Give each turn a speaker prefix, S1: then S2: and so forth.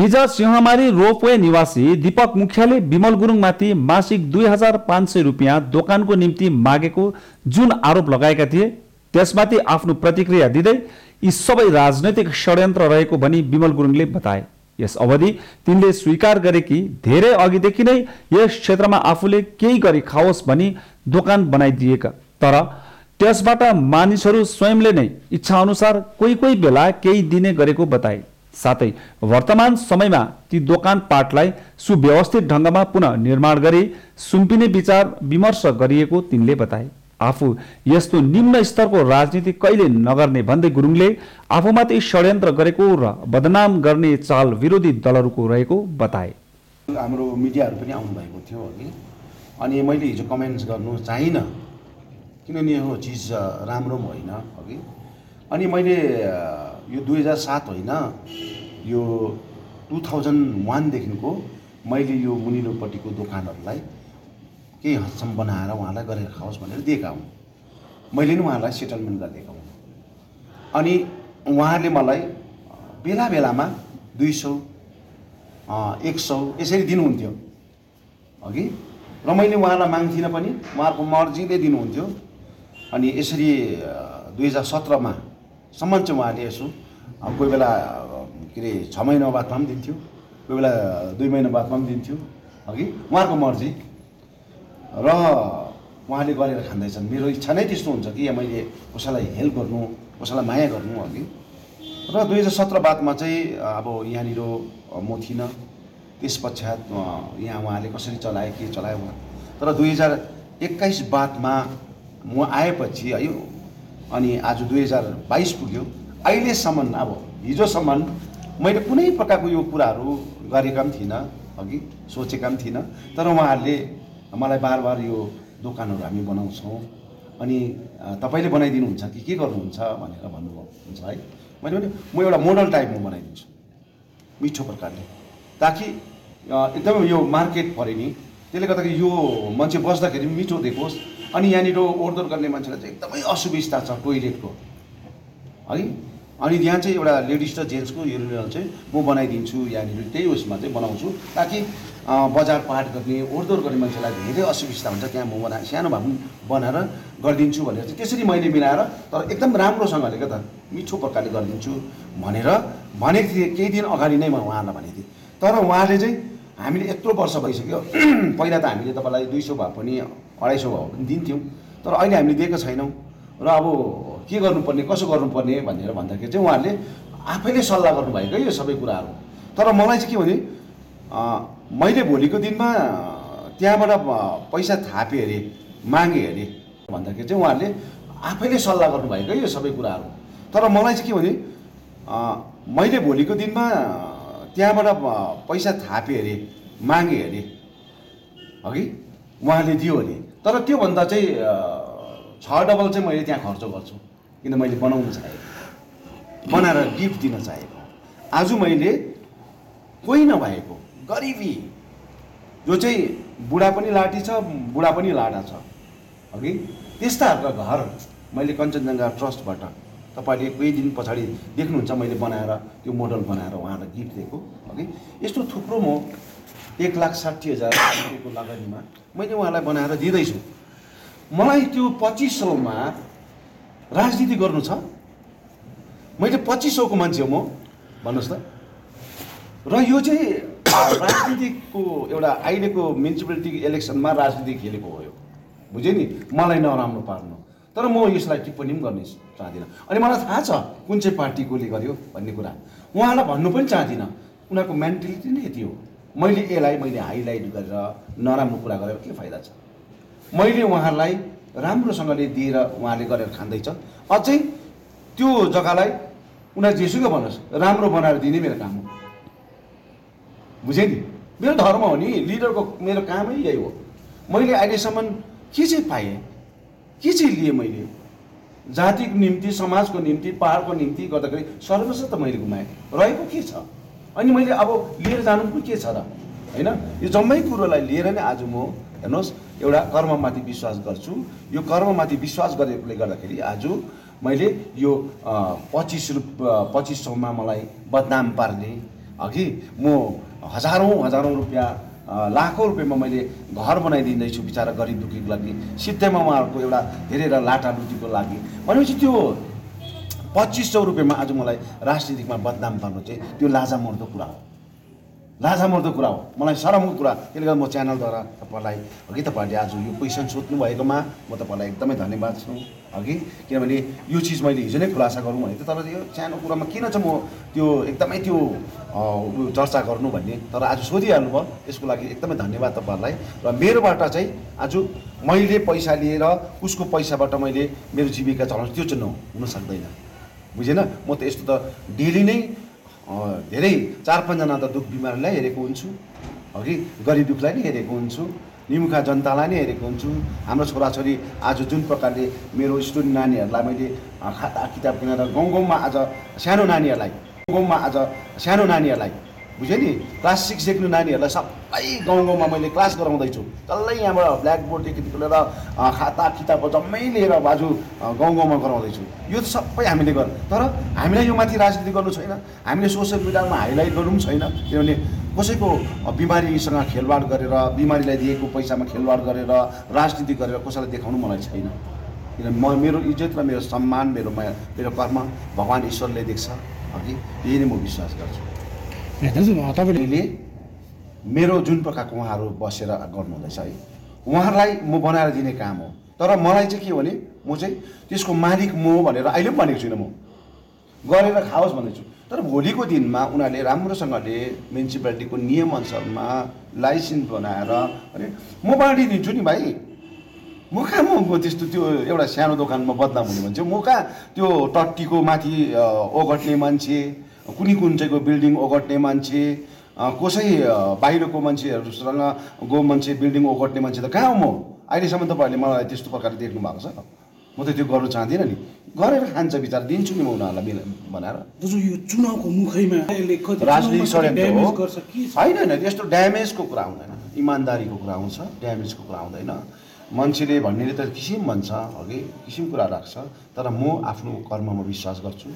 S1: हिज Singhamari ropeway निवासी दीपक मुखियाले विमल गुरुङमाथि मासिक दुई हजार पाँच सय रुपियाँ दोकानको निम्ति मागेको जुन आरोप लगाएका थिए त्यसमाथि आफ्नो प्रतिक्रिया दिँदै यी सबै राजनैतिक षड्यन्त्र रहेको भनी विमल गुरुङले बताए। यस अवधि तिनले स्वीकार गरे कि धेरै अघिदेखि नै यस क्षेत्रमा आफूले केही गरी खाओस् भनी दोकान बनाइदिएका। तर त्यसबाट मानिसहरू स्वयंले नै इच्छाअनुसार कोही कोही बेला केही दिने गरेको बताए। साथै वर्तमान समयमा ती दोकानपाटलाई सुव्यवस्थित ढङ्गमा पुनः निर्माण गरी सुम्पिने विचार विमर्श गरिएको तिनले बताए। आफू यस्तो निम्न स्तरको राजनीति कहिले नगर्ने भन्दै गुरुङले आफूमाथि षड्यन्त्र गरेको र बदनाम गर्ने चाल विरोधी दलहरूको रहेको बताए।
S2: हाम्रो मिडियाहरू पनि आउनुभएको थियो अघि। अनि मैले हिजो कमेन्ट्स गर्नु चाहिनँ। किनभने यो चिज राम्रो होइन अघि। अनि मैले यो दुई हजार सात होइन यो टु थाउजन्ड वानदेखिको मैले यो मुनिलोपट्टिको दोकानहरूलाई केही हदसम्म बनाएर उहाँलाई गरेर खाओस् भनेर दिएका हुन्। मैले नि उहाँलाई सेटलमेन्ट गरिदिएको हुँ अनि उहाँहरूले मलाई बेला बेलामा दुई सौ एक सौ यसरी दिनुहुन्थ्यो। अघि? र मैले उहाँलाई माग्थिनँ पनि उहाँहरूको मर्जीले दिनुहुन्थ्यो। अनि यसरी दुई हजार सत्रमा सम्म चाहिँ उहाँले यसो कोही बेला के अरे छ महिना बादमा पनि दिन्थ्यो। कोही बेला दुई महिना बादमा पनि दिन्थ्यो। अघि उहाँहरूको मर्जी। र उहाँले गरेर खाँदैछन्। मेरो इच्छा नै त्यस्तो हुन्छ कि मैले कसैलाई हेल्प गर्नु कसैलाई माया गर्नु अघि। र दुई हजार सत्र बादमा चाहिँ अब यहाँनिर म थिइनँ। त्यस पश्चात यहाँ उहाँले कसरी चलाए के चलायो उहाँ। तर दुई हजार एक्काइस बादमा म आएपछि है अनि आज दुई हजार बाइस पुग्यो। अहिलेसम्म अब हिजोसम्म मैले कुनै प्रकारको यो कुराहरू गरेका पनि थिइनँ अघि सोचेका पनि थिइनँ तर उहाँहरूले मलाई बार बार यो दोकानहरू हामी बनाउँछौँ अनि तपाईँले बनाइदिनुहुन्छ कि के गर्नुहुन्छ भनेर भन्नुभयो हुन्छ है। मैले भने म एउटा मोडल टाइपमा बनाइदिन्छु। मिठो प्रकारले। ताकि एकदमै यो मार्केट पऱ्यो नि त्यसले गर्दाखेरि यो मान्छे बस्दाखेरि मिठो देखोस् अनि यहाँनिर ओहोरदोहोर गर्ने मान्छेलाई चाहिँ एकदमै असुविस्ता छ टोइलेटको। है? अनि यहाँ चाहिँ एउटा लेडिज र जेन्ट्सको युरिनल चाहिँ म बनाइदिन्छु यहाँनिर त्यही उसमा चाहिँ बनाउँछु ताकि बजार पाट गर्ने ओहोरदोहोर गर्ने मान्छेलाई धेरै असुविस्ता हुन्छ त्यहाँ म बनाएर सानो भए पनि बनाएर गरिदिन्छु भनेर चाहिँ त्यसरी मैले मिलाएर तर एकदम राम्रोसँगले क्या त मिठो प्रकारले गरिदिन्छु भनेर भनेको थिएँ केही दिन अगाडि नै म उहाँलाई भनेको थिएँ। तर उहाँले चाहिँ हामीले यत्रो वर्ष भइसक्यो पहिला त हामीले तपाईँलाई दुई सौ भए पनि अढाई सौ भए पनि दिन्थ्यौँ तर अहिले हामीले दिएको छैनौँ। र अब के गर्नुपर्ने कसो गर्नुपर्ने भनेर भन्दाखेरि चाहिँ उहाँहरूले आफैले सल्लाह गर्नुभएको यो सबै कुराहरू। तर मलाई चाहिँ के भने मैले भोलिको दिनमा त्यहाँबाट पैसा थापेँ अरे मागेँ अरे भन्दाखेरि चाहिँ उहाँहरूले आफैले सल्लाह गर्नुभएको यो सबै कुराहरू। तर मलाई चाहिँ के भने मैले भोलिको दिनमा त्यहाँबाट पैसा थापेँ अरे मागेँ अरे अघि उहाँले दियो अरे। तर त्योभन्दा चाहिँ छ डबल चाहिँ मैले त्यहाँ खर्च गर्छु। किन मैले बनाउनु चाहेको? बनाएर गिफ्ट दिन चाहेको। आज मैले कोही नभएको गरिबी। जो चाहिँ बुढा पनि लाठी छ बुढा पनि लाडा छ। अघि त्यस्ताहरूको घर मैले कञ्चनजङ्घा ट्रस्टबाट तपाईँले केही दिन पछाडि देख्नुहुन्छ मैले बनाएर त्यो मोडल बनाएर उहाँलाई गिफ्ट दिएको। अघि यस्तो थुप्रो म एक लाख साठी हजार लगानीमा मैले उहाँलाई बनाएर दिँदैछु। मलाई त्यो पच्चिस सौमा राजनीति गर्नु छ? मैले पच्चिस सौको मान्छे हो म भन्नुहोस् त। र यो चाहिँ राजनीतिको एउटा अहिलेको म्युनिसिपालिटी इलेक्सनमा राजनीति खेलेको हो यो। बुझ्यो नि? मलाई नराम्रो पार्नु। तर म यसलाई टिप्पणी पनि गर्ने चाहदिनँ। अनि मलाई थाहा छ कुन चाहिँ पार्टीकोले गर्यो भन्ने कुरा। उहाँलाई भन्नु पनि चाहदिनँ। उनीहरूको मेन्टालिटी नै यति हो। मैले यसलाई मैले हाइलाइट गरेर नराम्रो कुरा गरेर के फाइदा छ? मैले उहाँलाई राम्रोसँगले दिएर उहाँले गरेर खाँदैछ। अझै त्यो जग्गालाई उनीहरू जेसुकै भन्नुहोस् राम्रो बनाएर दिने मेरो काम हो। बुझेँ नि? मेरो धर्म हो नि लिडरको मेरो कामै यही हो। मैले अहिलेसम्म के चाहिँ पाएँ? के चाहिँ लिएँ मैले? जातिको निम्ति समाजको निम्ति पाहाडको निम्ति गर्दाखेरि सर्वस्व त मैले गुमाएँ। रहेको के छ? अनि मैले अब लिएर जानु पनि के छ र? होइन? यो जम्मै कुरोलाई लिएर नै आज म हेर्नुहोस् एउटा कर्ममाथि विश्वास गर्छु। यो कर्ममाथि विश्वास गरेकोले गर्दाखेरि आज मैले यो पच्चिस रुप पच्चिस सौमा मलाई बदनाम पार्ने अघि म हजारौँ हजारौँ रुपियाँ लाखौँ रुपियाँमा मैले घर बनाइदिँदैछु बिचरा गरिब दुःखीको लागि। सित्तैमा उहाँहरूको एउटा धेरै र लाटालुटीको लागि। भनेपछि त्यो पच्चिस सौ रुपियाँमा आज मलाई राजनीतिकमा बदनाम पार्नु चाहिँ त्यो लाजामर्दो कुरा हो। लाजामर्दो कुरा हो। मलाई सरमको कुरा। त्यसले गर्दा म च्यानलद्वारा तपाईँलाई अघि तपाईँहरूले आज यो क्वेसन सोध्नु भएकोमा म तपाईँलाई एकदमै धन्यवाद छु। अघि किनभने यो चिज मैले हिजो नै खुलासा गरौँ भनेको थिएँ तर यो सानो कुरामा किन चाहिँ म त्यो एकदमै त्यो चर्चा गर्नु भन्ने तर आज सोधिहाल्नु भयो यसको लागि एकदमै धन्यवाद तपाईँहरूलाई। र मेरोबाट चाहिँ आज मैले पैसा लिएर उसको पैसाबाट मैले मेरो जीविका चलाउँछु त्यो चाहिँ न हुन सक्दैन। बुझेन? म त यस्तो त डेली नै धेरै चार पाँचजना त दुःख बिमारीलाई हेरेको हुन्छु। अघि गरिब दुःखलाई नै हेरेको हुन्छु। निमुखा जनतालाई नै हेरेको हुन्छु। हाम्रो छोराछोरी आज जुन प्रकारले मेरो स्टुडेन्ट नानीहरूलाई मैले खाता किताब किनेर गाउँ गाउँमा आज सानो नानीहरूलाई गाउँ गाउँमा आज सानो नानीहरूलाई बुझ्यो नि? क्लास सिक्सदेखि नानीहरूलाई सबै गाउँ गाउँमा मैले क्लास गराउँदैछु। डल्लै यहाँबाट ब्ल्याकबोर्डदेखि लिएर खाता किताब जम्मै लिएर बाजु गाउँ गाउँमा गराउँदैछु। यो सबै हामीले गर्नु तर हामीलाई यो माथि राजनीति गर्नु छैन। हामीले सोसियल मिडियामा हाइलाइट गर्नु पनि छैन। किनभने कसैको बिमारीसँग खेलवाड गरेर बिमारीलाई दिएको पैसामा खेलवाड गरेर राजनीति गरेर कसैलाई देखाउनु मलाई छैन। किन म मेरो इज्जत र मेरो सम्मान मेरो मेरो कर्म भगवान् ईश्वरले देख्छ। अघि यही नै म विश्वास गर्छु।
S3: तपाईँले
S2: मेरो जुन प्रकारको उहाँहरू बसेर गर्नुहुँदैछ है उहाँहरूलाई म बनाएर दिने काम हो। तर मलाई चाहिँ के भने म चाहिँ त्यसको मालिक म भनेर अहिले पनि भनेको छुइनँ म। गरेर खाओस् भन्दैछु तर भोलिको दिनमा उनीहरूले राम्रोसँगले म्युनिसिपालिटीको नियमअनुसारमा लाइसेन्स बनाएर भने म बाँडिदिन्छु नि भाइ। म कहाँ म त्यस्तो त्यो एउटा सानो दोकानमा बदनाम हुने मान्छे म कहाँ त्यो टट्टीको माथि ओगट्ने मान्छे कुनै कुन चाहिँको बिल्डिङ ओगट्ने मान्छे कसै बाहिरको मान्छेहरूसँग गो मान्छे बिल्डिङ ओगट्ने मान्छे त कहाँ हो म? अहिलेसम्म तपाईँहरूले मलाई त्यस्तो प्रकारले देख्नु भएको छ। म त त्यो गर्नु चाहदिनँ नि। गरेर खान्छ विचार दिन्छु नि म उनीहरूलाई मिल भनेर।
S3: दाजु यो चुनावको मुखैमा कति
S2: षड्यन्त्र हो। होइन होइन यस्तो ड्यामेजको कुरा हुँदैन। इमान्दारीको कुरा आउँछ ड्यामेजको कुरा आउँदैन मान्छेले भन्नेले त किसिम भन्छ अघि किसिम कुरा राख्छ तर म आफ्नो कर्ममा विश्वास गर्छु।